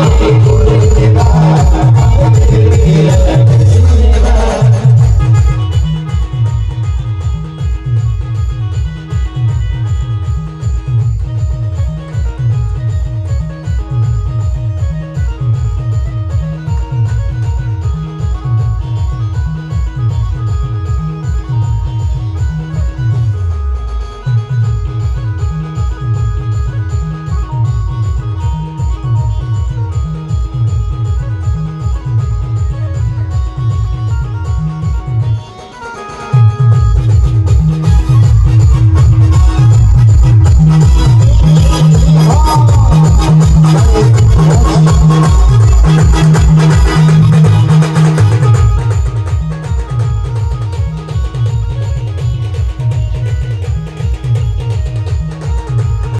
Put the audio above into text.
Ay,